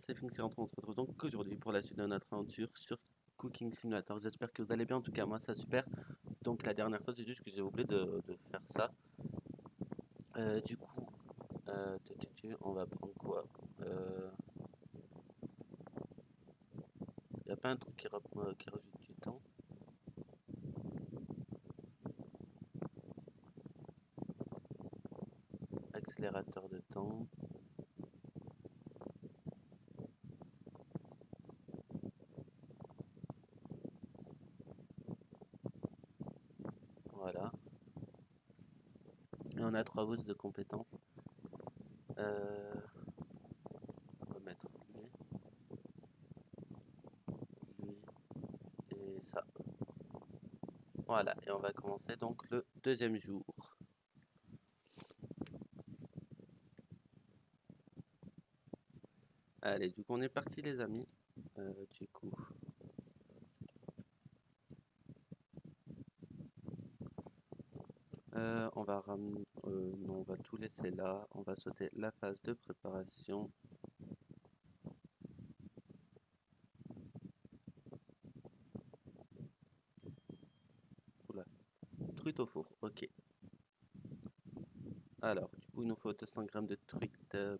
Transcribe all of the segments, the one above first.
c'est on se retrouve donc aujourd'hui pour la suite de notre aventure sur Cooking Simulator. J'espère que vous allez bien, en tout cas moi ça super. Donc la dernière fois c'est juste que j'ai oublié de, faire ça. Euh, du coup, euh, on va prendre quoi? Il euh, n'y a pas un truc qui, qui rajoute du temps? Accélérateur de temps. On a trois voces de compétences. Euh, on va mettre lui, lui et ça. Voilà, et on va commencer donc le deuxième jour. Allez, du coup on est parti les amis. Euh, du coup, Euh, on va ramener, euh, non, on laisser là. On va sauter la phase de préparation. Oula, truite au four, ok. Alors, du coup, il nous faut 200 grammes de truite. Euh,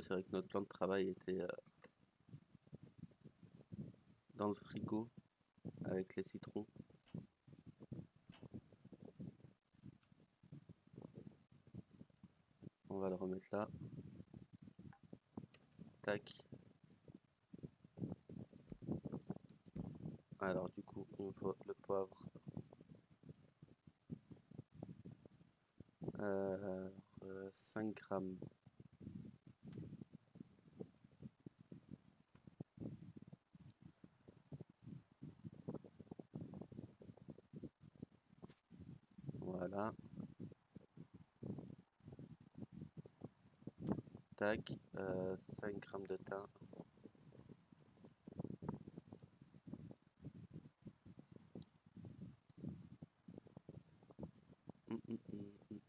c'est vrai que notre plan de travail était euh, dans le frigo avec les citrons. On va le remettre là. Tac. Alors du coup, nous faut le poivre. Euh, 5 euh, grammes. Voilà. Tac. 5 euh, grammes de thym. Hum, hum, hum,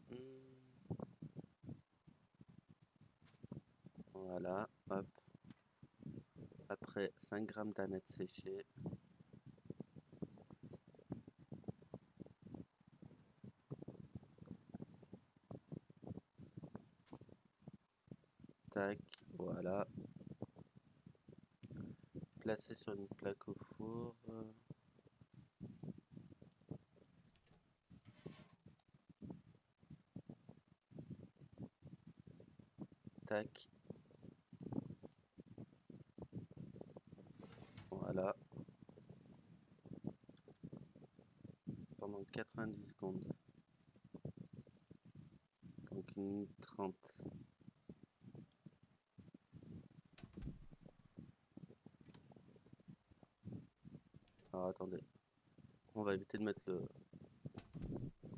voilà, hop. Après 5 grammes d'aneth séchée. Tac, voilà. Placer sur une plaque au four. Tac. Voilà. Pendant 90 secondes. Donc une 30. Alors attendez. On va éviter de mettre le...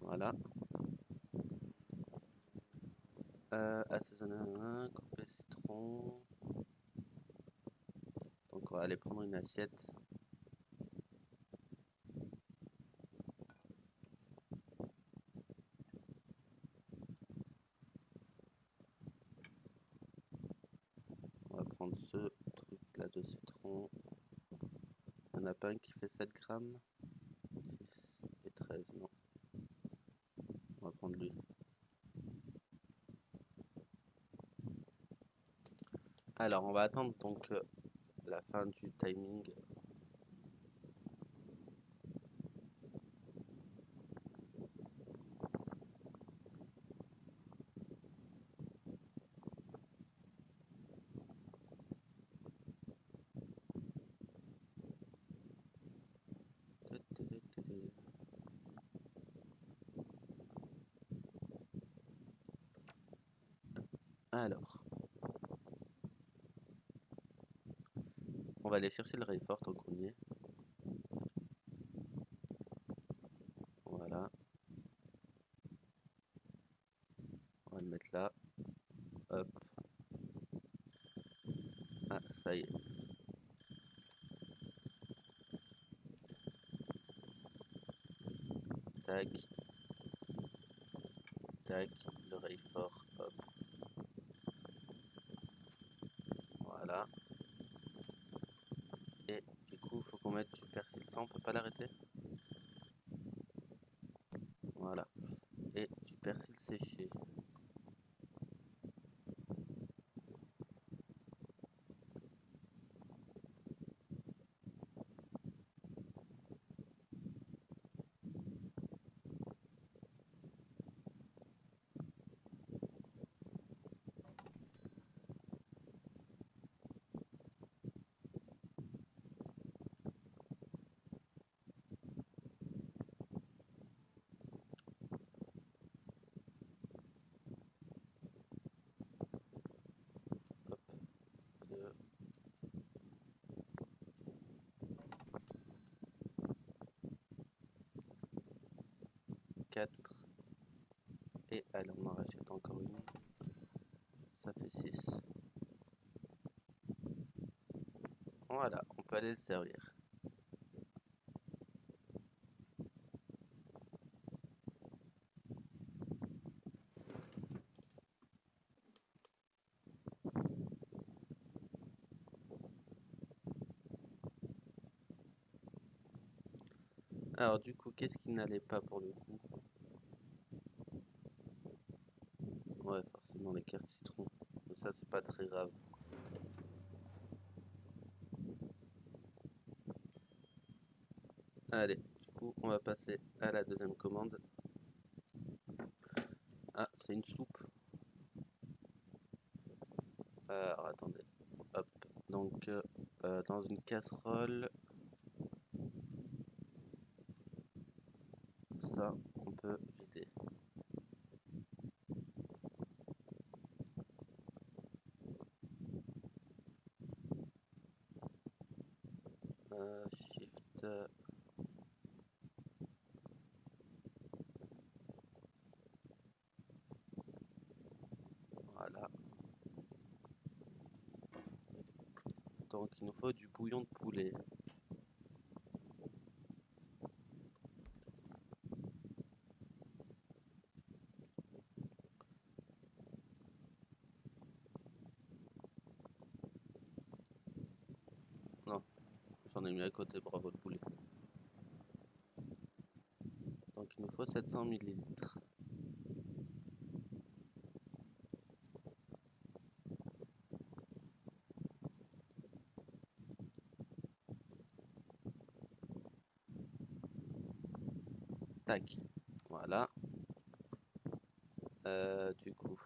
Voilà. Euh, assaisonner un, couper citron. Donc on va aller prendre une assiette. On va prendre ce truc là de citron a pas un qui fait 7 grammes 6 et 13, non. On va prendre lui. Alors, on va attendre donc euh, la fin du timing On va aller chercher le Rayfort au premier. Voilà. On va le mettre là. Hop. Ah, ça y est. Tac. Tac. L'oreille fort. Hop. Voilà. Et du coup, faut qu'on mette du persil sans, on peut pas l'arrêter. Voilà. Et du persil séché. Hop. Deux. Quatre. Et allez, on en rachète encore une. Ça fait six. Voilà, on peut aller le servir. Alors du coup, qu'est-ce qui n'allait pas pour le coup? Forcément les cartes citron. Mais ça, c'est pas très grave. Allez, du coup, on va passer à la deuxième commande. Ah, c'est une soupe. Alors attendez. Hop. Donc, euh, euh, dans une casserole. Ça, on peut vider. Euh, shift. euh, Voilà. Donc il nous faut du de. Non, j'en ai mis à côté, bravo le poulet. Donc il nous faut 700 millilitres. Tac, voilà. Euh, du coup,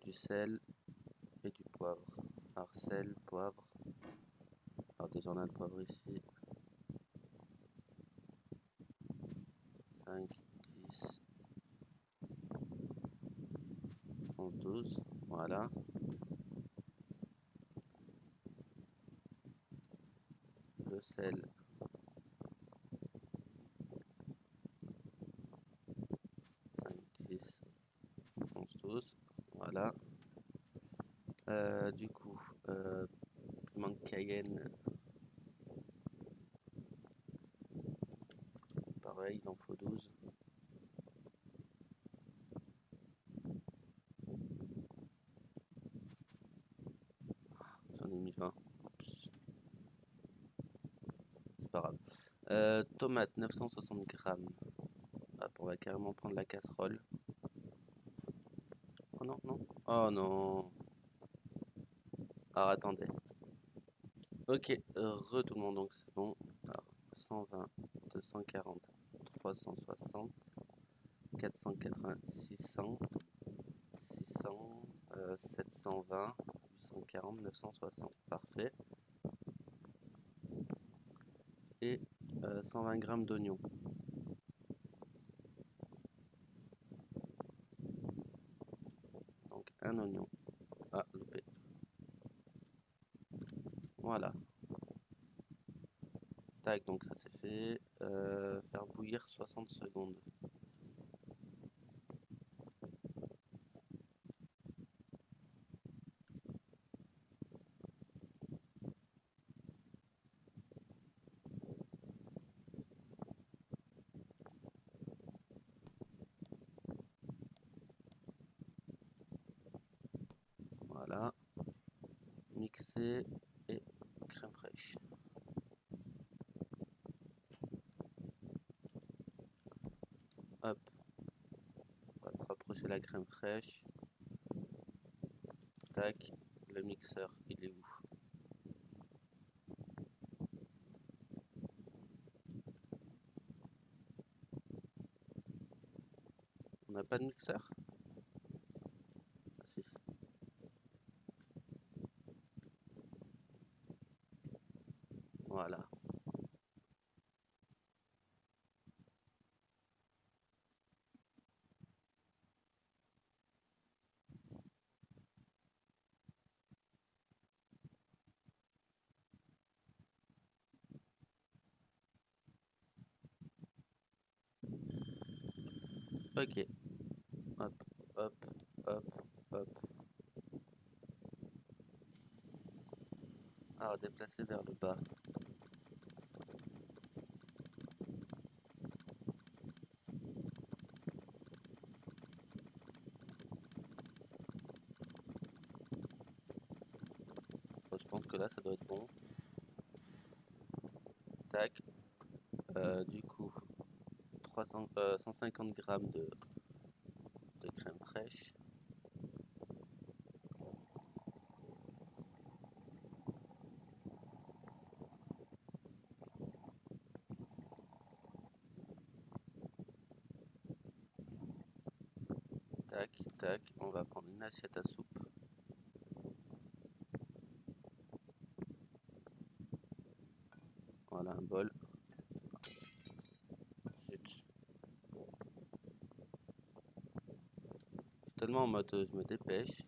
du sel et du poivre. Alors sel, poivre. Alors déjà on a le poivre ici. 5, 10, 11, 12, voilà. Le sel. 5, 10, 11, 12, voilà. Euh, du coup, euh, de Cayenne. Pareil, il en faut 12. J'en ai mis 20. Oups. C'est pas grave. Euh, tomate, 960 grammes. Hop, on va carrément prendre la casserole. Oh non. Alors attendez. Ok, euh, re tout le monde, donc c'est bon. Alors, 120, 240, 360, 480, 600, 600, euh, 720, 840, 960. Parfait. Et euh, 120 grammes d'oignons. Donc un oignon. Ah, loupé. Voilà. Tac, donc ça c'est fait. Euh, faire bouillir 60 secondes. Voilà. Mixer et crème fraîche. Hop. On va se rapprocher la crème fraîche. Tac. Le mixeur, il est où? On n'a pas de mixeur Ah si. Voilà. Ok. Hop, hop, hop, hop. Alors déplacer vers le bas. Bon, je pense que là ça doit être bon. Tac. Euh, du coup, 300, euh, 150 grammes de, de crème fraîche. Tac, tac, on va prendre une assiette à soupe. Voilà un bol. Tamam öte özmedi 5.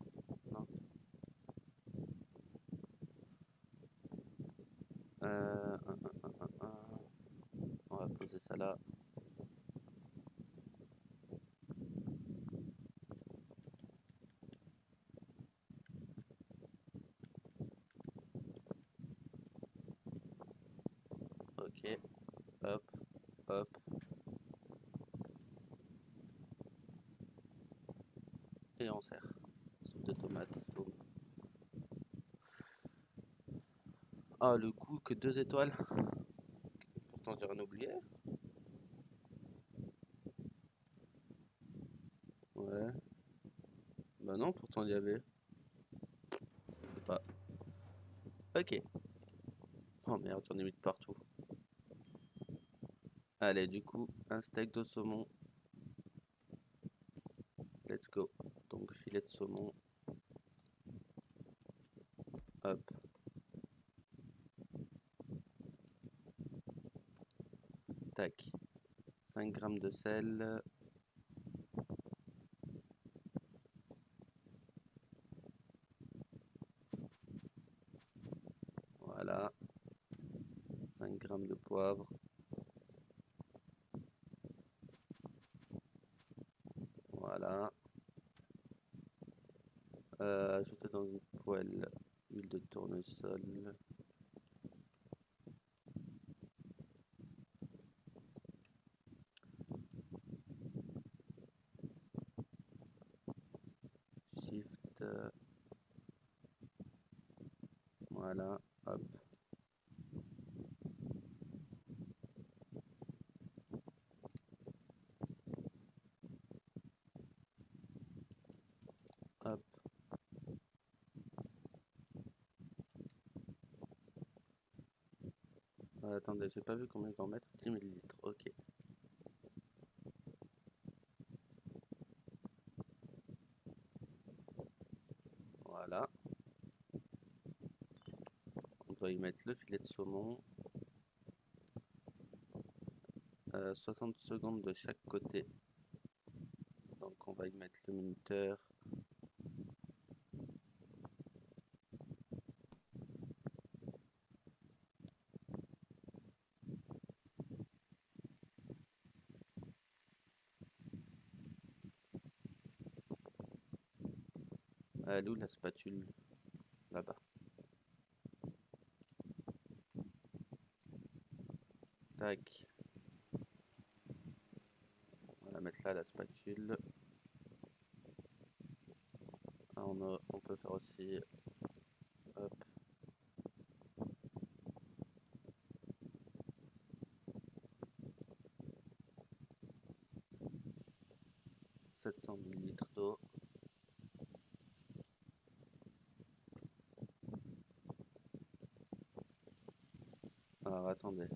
Sert. Soupe de tomate. boum. Ah, le goût que deux étoiles. Pourtant, j'ai rien oublié. Ouais. Bah non, pourtant il y avait. Pas. Ok. Oh merde, j'en ai mis de partout. Allez, du coup, un steak de saumon. Filet de saumon. Hop. Tac. 5 grammes de sel. Voilà. 5 grammes de poivre. Voilà. Euh, ajouter dans une poêle huile de tournesol. Shift. euh, Voilà. Hop. Hop. Euh, attendez, j'ai pas vu combien il va en mettre. 10 millilitres, ok. Voilà. On doit y mettre le filet de saumon. Euh, 60 secondes de chaque côté. Donc on va y mettre le minuteur. Elle est où la spatule Là-bas. Tac. On va la mettre là, la spatule. On, a- on peut faire aussi. Hop. « 700 millilitres d'eau. Alors attendez.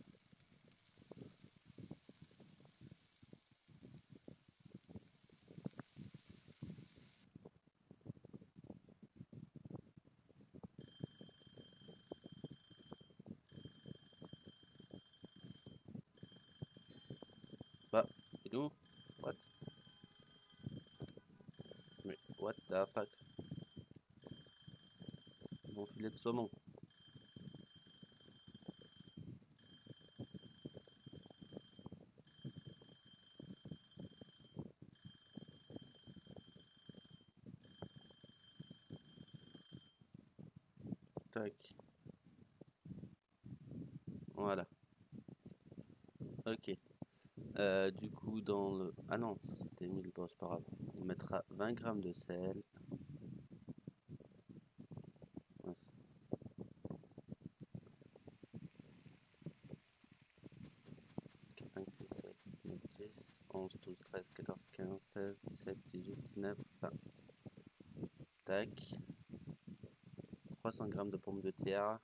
Bah, où? What? Mais what the fuck? Mon filet de saumon. Tac. Voilà. Ok. Dans le... Ah non, c'était 1000, bon, c'est pas grave. On mettra 20 grammes de sel. Mince. 4, 5, 6, 7, 8, 10, 11, 12, 13, 14, 15, 16, 17, 18, 19, 20. Tac. 300 grammes de pommes de terre.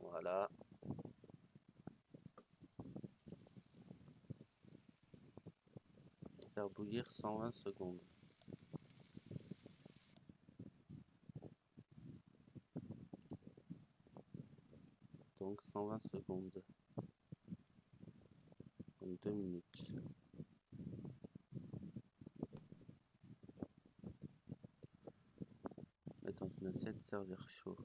Voilà. Faire bouillir 120 secondes. Donc 120 secondes. Donc 2 minutes. Mettre dans une assiette, servir chaud.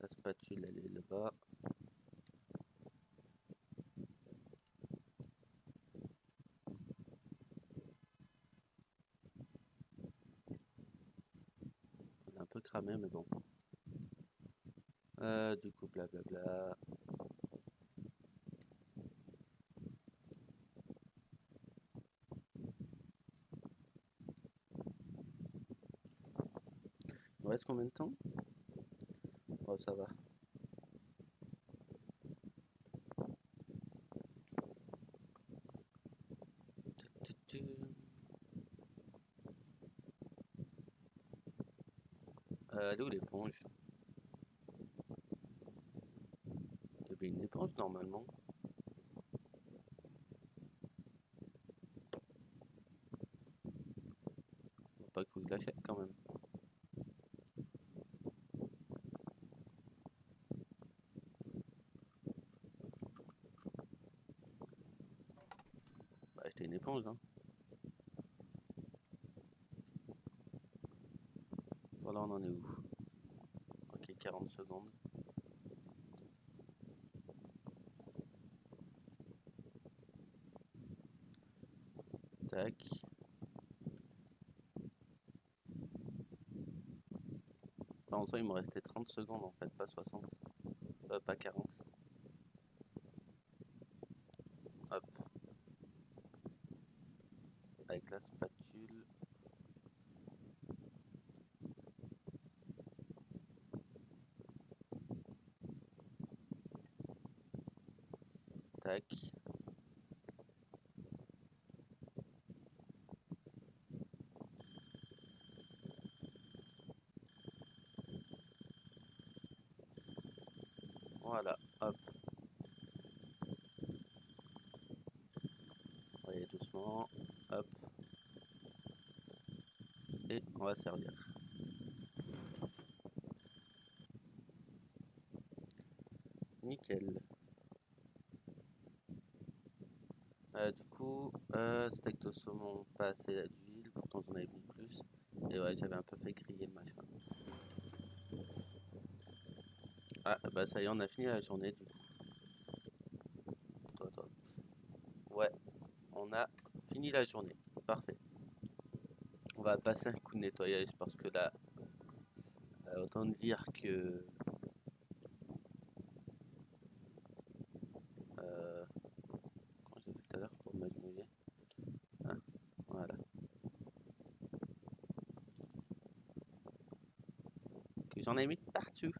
La spatule, elle est là-bas. Cramée, mais bon. Du coup, blablabla. Il me reste combien de temps? Oh, ça va. Euh, elle où l'éponge? Il y avait une éponge normalement. Faut Pas que je l'achète quand même. Bah, acheter une éponge, hein. Voilà, on en est où Ok, 40 secondes. En soi, il me restait 30 secondes en fait, pas 60. Euh, pas 40. Hop. Avec la spatule. Tac. Voilà, hop. Allez, doucement, hop. Et on va servir. Nickel. Euh, du coup, euh, steak de saumon, pas assez d'huile, pourtant j'en avais mis plus. Et ouais, j'avais un peu fait griller le machin. Ah, bah ça y est, on a fini la journée du coup. Toi, toi. Ouais, on a fini la journée. Parfait. Va passer un coup de nettoyage parce que là, euh, autant dire. Que j'en ai mis partout.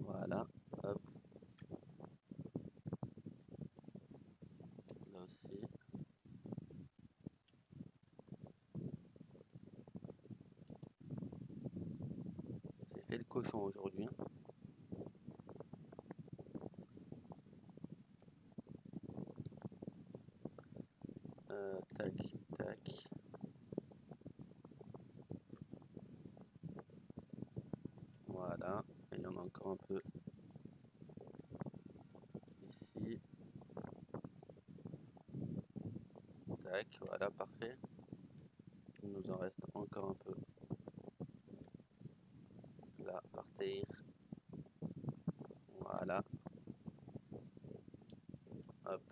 Voilà, hop. Là aussi. J'ai fait le cochon aujourd'hui. hein. Euh, tac, tac. Voilà, et il y en a encore un peu ici. Tac, voilà, parfait. Il nous en reste encore un peu Voilà. Hop.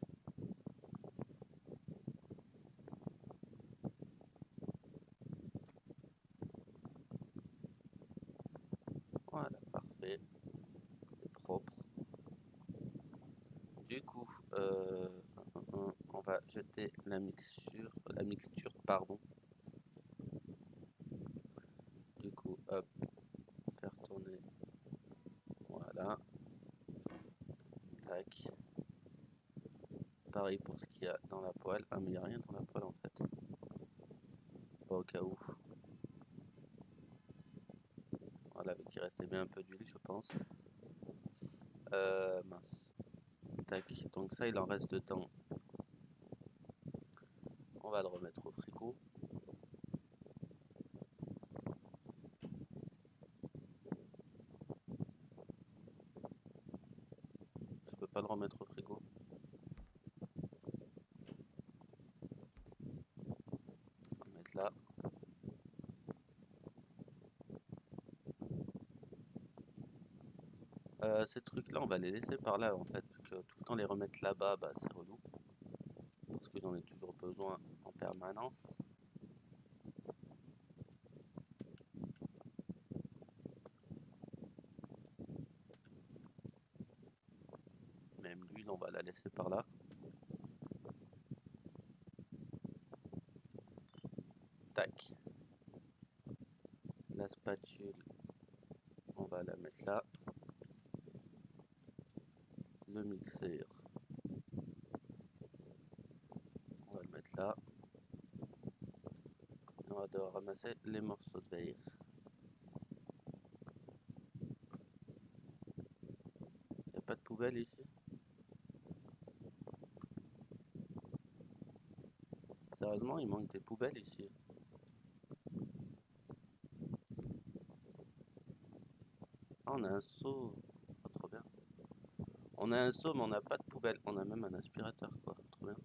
Voilà, parfait. C'est propre. Du coup, euh, on va jeter la mixture, la mixture, pardon. Du coup, hop, faire tourner. Voilà. Tac. Pareil pour ce qu'il y a dans la poêle. Ah, mais il n'y a rien dans la poêle en fait. Pas au cas où. Voilà, avec il restait bien un peu d'huile, je pense. Euh. Tac. Donc ça, il en reste dedans. On va le remettre au frigo. Je peux pas le remettre au frigo. On va le mettre là. Euh, trucs-là, on va les laisser par là en fait, parce que tout le temps les remettre là-bas, bah, c'est relou. Parce que j'en ai toujours besoin en permanence. Même l'huile, on va la laisser par là. Tac. La spatule, on va la mettre là. Le mixeur, on va le mettre là. Et ramasser les morceaux de verre. Il n'y a pas de poubelle ici? Sérieusement, il manque des poubelles ici. Ah, on a un seau. Oh, trop bien. On a un seau, mais on n'a pas de poubelle. On a même un aspirateur, quoi. Trop bien.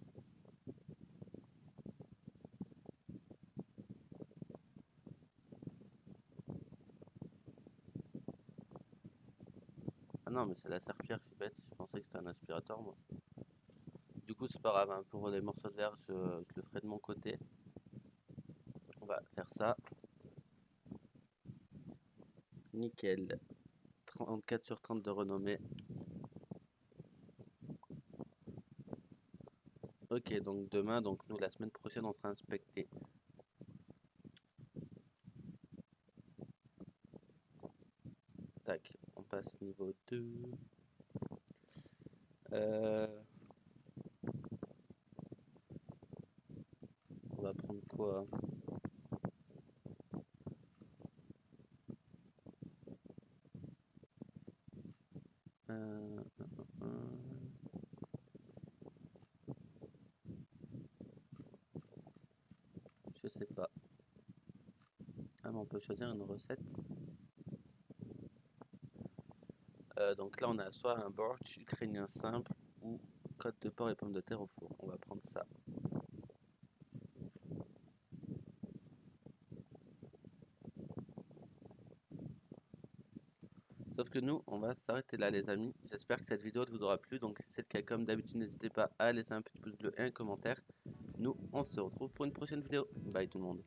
Ah c'est serpillère, je suis bête. Je pensais que c'était un aspirateur, moi. Du coup, c'est pas grave. hein, Pour les morceaux de verre, je, je le ferai de mon côté. On va faire ça. Nickel. 34 sur 30 de renommée. Ok, donc demain, donc nous, la semaine prochaine, on sera inspecté. Tac, on passe niveau 2. On va prendre quoi Euh, euh, Je sais pas. Ah, on peut choisir une recette. Euh, donc là, on a soit un borsch ukrainien simple ou côte de porc et pommes de terre au four. On va prendre ça. Nous, on va s'arrêter là les amis. J'espère que cette vidéo vous aura plu. Donc si c'est le cas comme d'habitude, n'hésitez pas à laisser un petit pouce bleu et un commentaire. Nous, on se retrouve pour une prochaine vidéo. Bye tout le monde.